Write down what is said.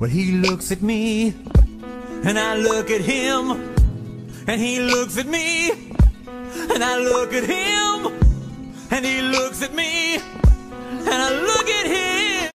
Well, he looks at me, and I look at him, and he looks at me, and I look at him, and he looks at me,